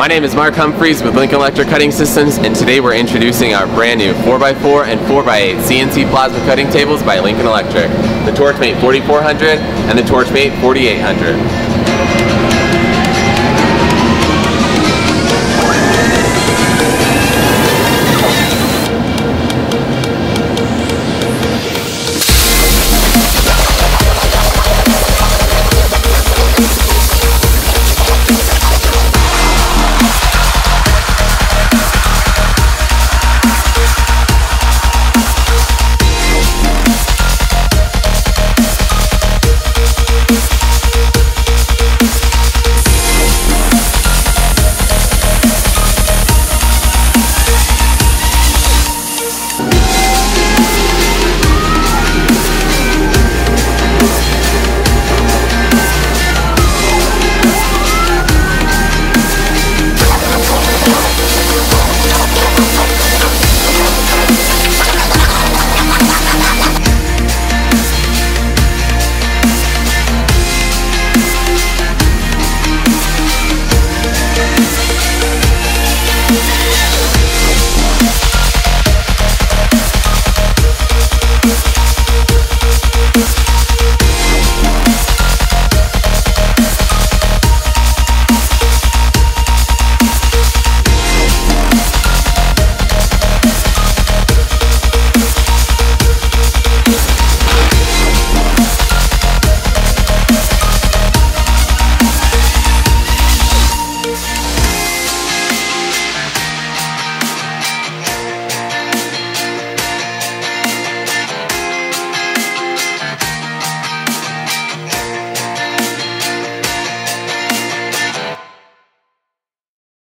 My name is Mark Humphreys with Lincoln Electric Cutting Systems, and today we're introducing our brand new 4x4 and 4x8 CNC plasma cutting tables by Lincoln Electric, the Torchmate 4400 and the Torchmate 4800.